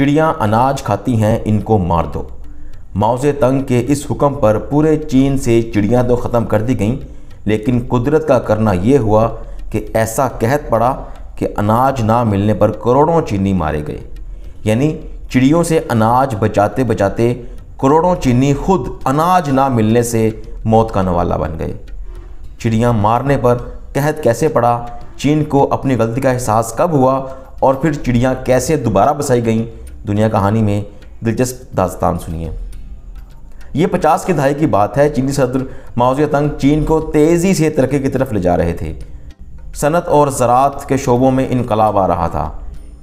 चिड़िया अनाज खाती हैं, इनको मार दो। माओजे तंग के इस हुक्म पर पूरे चीन से चिड़ियाँ तो ख़त्म कर दी गईं, लेकिन कुदरत का करना ये हुआ कि ऐसा कहत पड़ा कि अनाज ना मिलने पर करोड़ों चीनी मारे गए। यानी चिड़ियों से अनाज बचाते बचाते करोड़ों चीनी खुद अनाज ना मिलने से मौत का नवाला बन गए। चिड़ियाँ मारने पर कहत कैसे पड़ा, चीन को अपनी गलती का एहसास कब हुआ और फिर चिड़ियाँ कैसे दोबारा बसाई गईं दुनिया कहानी में दिलचस्प दास्तान सुनिए। ये पचास की दहाई की बात है, चीनी सदर माओजे तंग चीन को तेज़ी से तरक्की की तरफ़ ले जा रहे थे। सनत और ज़रात के शोबों में इनकलाब आ रहा था।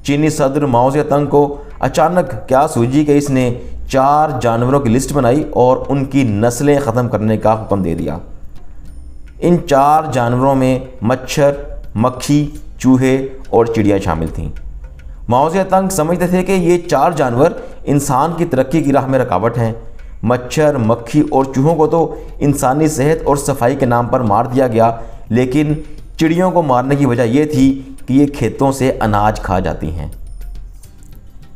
चीनी सदर माओजे तंग को अचानक क्या सूझी कि इसने चार जानवरों की लिस्ट बनाई और उनकी नस्लें ख़त्म करने का हुक्म दे दिया। इन चार जानवरों में मच्छर, मक्खी, चूहे और चिड़िया शामिल थीं। माओजे तंग समझते थे कि ये चार जानवर इंसान की तरक्की की राह में रुकावट हैं। मच्छर, मक्खी और चूहों को तो इंसानी सेहत और सफ़ाई के नाम पर मार दिया गया, लेकिन चिड़ियों को मारने की वजह यह थी कि ये खेतों से अनाज खा जाती हैं।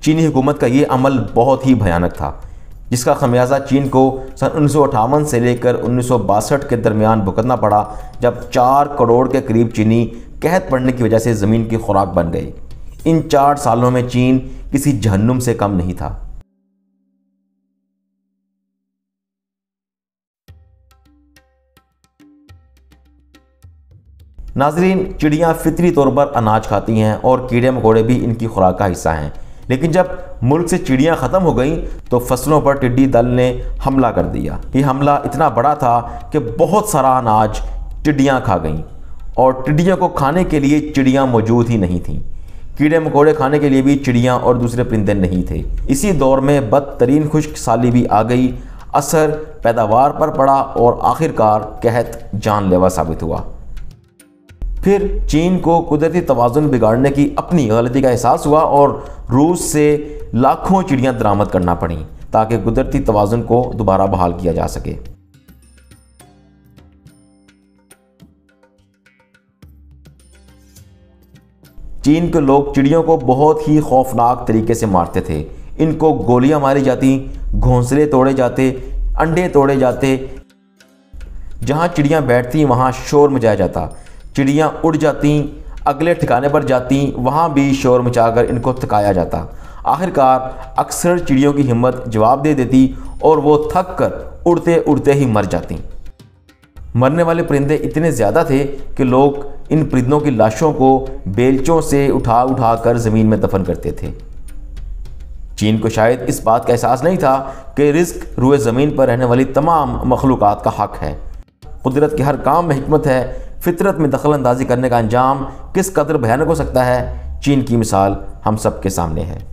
चीनी हुकूमत का ये अमल बहुत ही भयानक था, जिसका खमियाजा चीन को सन उन्नीस सौ अठावन से लेकर उन्नीस सौ बासठ के दरमियान भुगतना पड़ा, जब चार करोड़ के करीब चीनी कहत पड़ने की वजह से ज़मीन की खुराक बन गई। इन चार सालों में चीन किसी जहन्नुम से कम नहीं था। नाजरीन, चिड़ियाँ फितरी तौर पर अनाज खाती हैं और कीड़े मकोड़े भी इनकी खुराक का हिस्सा हैं। लेकिन जब मुल्क से चिड़ियाँ ख़त्म हो गईं तो फ़सलों पर टिड्डी दल ने हमला कर दिया। ये हमला इतना बड़ा था कि बहुत सारा अनाज टिड्डियाँ खा गईं और टिड्डियों को खाने के लिए चिड़ियाँ मौजूद ही नहीं थीं। कीड़े मकोड़े खाने के लिए भी चिड़ियाँ और दूसरे परिंदे नहीं थे। इसी दौर में बदतरीन खुश्क साली भी आ गई। असर पैदावार पर पड़ा और आखिरकार कहत जानलेवा साबित हुआ। फिर चीन को कुदरती तोज़ुन बिगाड़ने की अपनी गलती का एहसास हुआ और रूस से लाखों चिड़ियाँ दरामद करना पड़ी ताकि कुदरती तोज़ुन को दोबारा बहाल किया जा सके। चीन के लोग चिड़ियों को बहुत ही खौफनाक तरीके से मारते थे। इनको गोलियाँ मारी जाती, घोंसले तोड़े जाते, अंडे तोड़े जाते। जहाँ चिड़ियाँ बैठती, वहाँ शोर मचाया जाता। चिड़ियाँ उड़ जाती, अगले ठिकाने पर जाती, वहाँ भी शोर मचाकर इनको थकाया जाता। आखिरकार अक्सर चिड़ियों की हिम्मत जवाब दे देती और वो थक कर उड़ते उड़ते ही मर जाती। मरने वाले परिंदे इतने ज़्यादा थे कि लोग इन परिंदों की लाशों को बेलचों से उठा उठा कर ज़मीन में दफन करते थे। चीन को शायद इस बात का एहसास नहीं था कि रिस्क रुए ज़मीन पर रहने वाली तमाम मखलूक़ का हक है। कुदरत के हर काम में हमत है। फितरत में दखल अंदाजी करने का अंजाम किस कदर भयानक हो सकता है? चीन की मिसाल हम सब के सामने है।